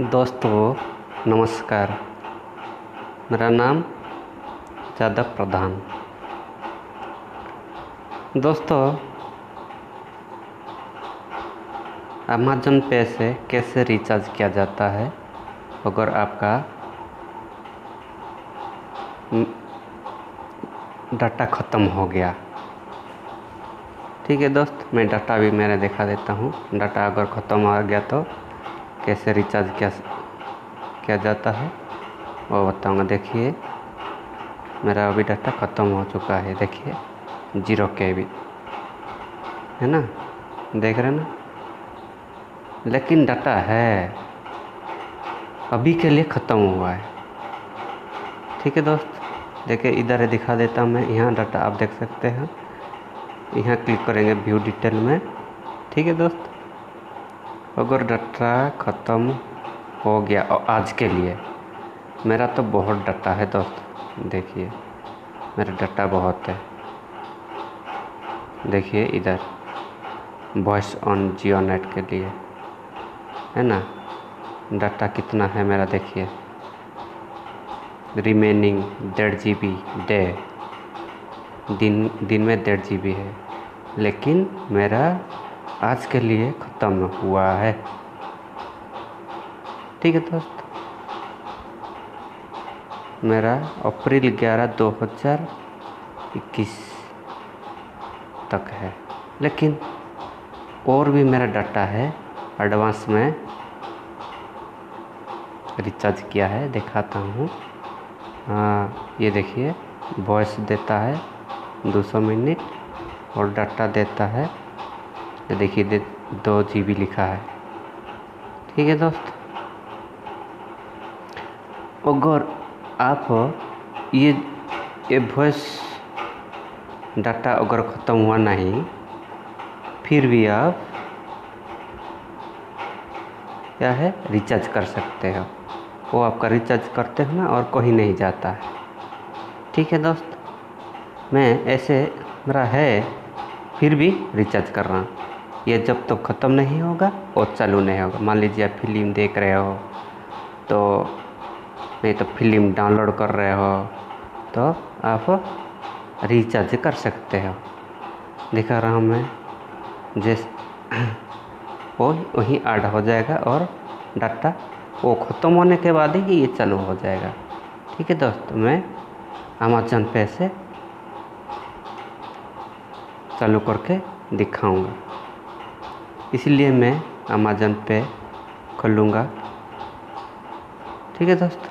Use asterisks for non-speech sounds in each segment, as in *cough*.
दोस्तों, नमस्कार। मेरा नाम जादव प्रधान। दोस्तों अमेजन पे से कैसे रिचार्ज किया जाता है? अगर आपका डाटा ख़त्म हो गया। ठीक है दोस्त, मैं डाटा भी मैंने दिखा देता हूँ। डाटा अगर ख़त्म हो गया तो कैसे रिचार्ज किया किया जाता है, वो बताऊँगा। देखिए, मेरा अभी डाटा ख़त्म हो चुका है। देखिए ज़ीरो के बी है ना? देख रहे ना? लेकिन डाटा है। अभी के लिए ख़त्म हुआ है। ठीक है दोस्त? देखिए, इधर दिखा देता हूँ मैं। यहाँ डाटा आप देख सकते हैं। यहाँ क्लिक करेंगे व्यू डिटेल में। ठीक है दोस्त? अगर डाटा ख़त्म हो गया और आज के लिए। मेरा तो बहुत डाटा है दोस्त देखिए, मेरा डाटा बहुत है। देखिए इधर वॉइस ऑन जियो नेट के लिए। है ना? डाटा कितना है मेरा, देखिए। रिमेनिंग डेढ़ जी बी डे दिन दिन में डेढ़ जी बी है। लेकिन मेरा आज के लिए ख़त्म हुआ है। ठीक है दोस्त। मेरा अप्रैल ग्यारह दो हज़ार इक्कीस तक है। लेकिन और भी मेरा डाटा है, एडवांस में रिचार्ज किया है, दिखाता हूँ। हाँ ये देखिए, वॉइस देता है 200 मिनट और डाटा देता है। ये देखिए दे, दो जी बी लिखा है। ठीक है दोस्त? अगर आप ये ये वॉइस डाटा अगर ख़त्म हुआ नहीं फिर भी आप क्या है रिचार्ज कर सकते हो। वो आपका रिचार्ज करते हो ना और कहीं नहीं जाता है। ठीक है दोस्त? मैं ऐसे मेरा है फिर भी रिचार्ज कर रहा हूँ। ये जब तक तो ख़त्म नहीं होगा और चालू नहीं होगा। मान लीजिए आप फ़िल्म देख रहे हो तो नहीं तो फ़िल्म डाउनलोड कर रहे हो तो आप रिचार्ज कर सकते हो। दिखा रहा हूँ मैं, जिस *coughs* वो वहीं ऐड हो जाएगा और डाटा वो ख़त्म होने के बाद ही ये चालू हो जाएगा। ठीक है दोस्तों, मैं अमेजन पे से चालू करके दिखाऊँगा। इसलिए मैं अमेजन पे खोलूँगा ठीक है दोस्त?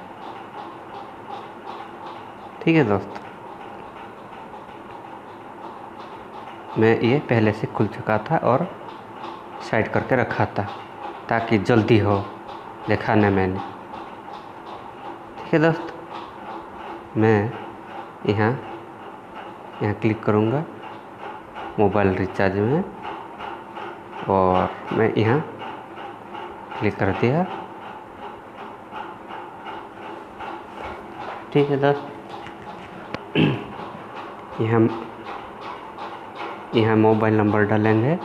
ठीक है दोस्त? मैं ये पहले से खुल चुका था और साइड करके रखा था, ताकि जल्दी हो दिखाने मैंने। ठीक है दोस्त? मैं यहाँ यहाँ क्लिक करूँगा। मोबाइल रिचार्ज में। और मैं यहाँ क्लिक कर दिया। ठीक है दोस्त। यहाँ यहाँ मोबाइल नंबर डालेंगे।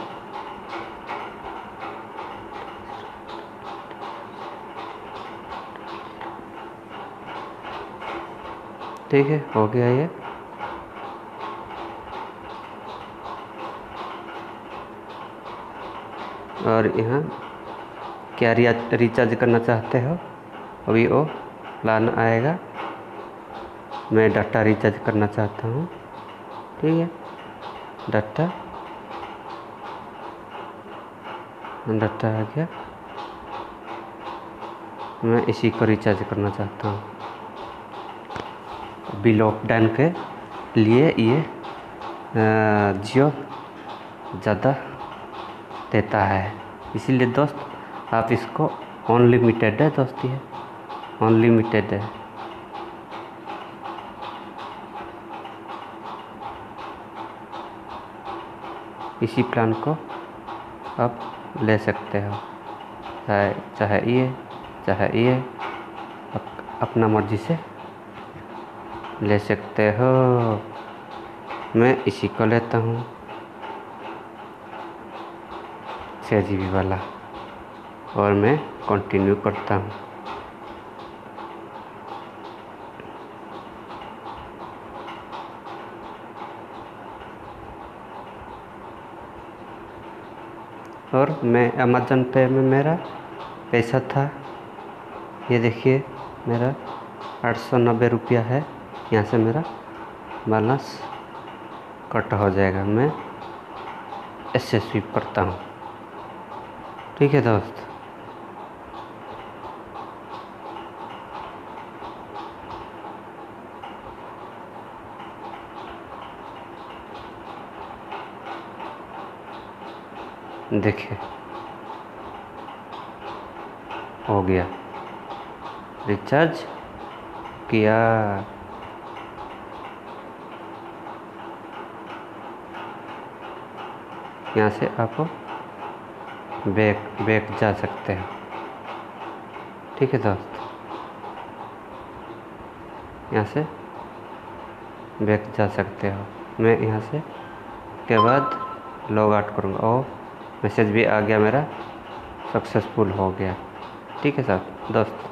ठीक है, हो गया ये। और यहाँ क्या रिचार्ज करना चाहते हो? अभी वो प्लान आएगा। मैं डाटा रिचार्ज करना चाहता हूँ। ठीक है। डाटा डाटा आ गया। मैं इसी को रिचार्ज करना चाहता हूँ। अभी लॉकडाउन के लिए ये जियो ज़्यादा देता है। इसीलिए दोस्त, आप इसको अनलिमिटेड है दोस्त ये अनलिमिटेड है। इसी प्लान को आप ले सकते हो। चाहे चाहे ये चाहे ये अपना मर्ज़ी से ले सकते हो। मैं इसी को लेता हूँ। छः जी बी वाला। और मैं कंटिन्यू करता हूँ। और मैं अमेज़न पे में मेरा पैसा था। ये देखिए, मेरा आठ सौ नब्बे रुपया है। यहाँ से मेरा बैलेंस कट हो जाएगा। मैं ऐसे स्वीप करता हूँ। ठीक है दोस्त। देखिए हो गया। रिचार्ज किया। यहाँ से आप बैक बैक जा सकते हैं। ठीक है दोस्त। यहाँ से बैक जा सकते हो। मैं यहाँ से के बाद लॉग आउट करूँगा। और मैसेज भी आ गया मेरा। सक्सेसफुल हो गया। ठीक है सर दोस्त।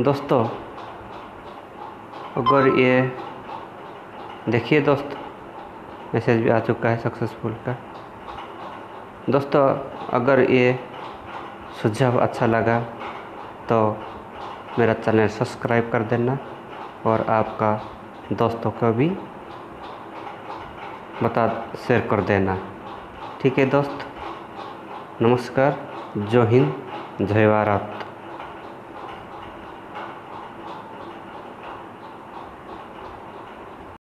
दोस्तों, अगर ये देखिए दोस्त मैसेज भी आ चुका है सक्सेसफुल का। दोस्तों, अगर ये सुझाव अच्छा लगा तो मेरा चैनल सब्सक्राइब कर देना और आपका दोस्तों को भी बता शेयर कर देना। ठीक है दोस्त? नमस्कार, जय हिंद, जय भारत।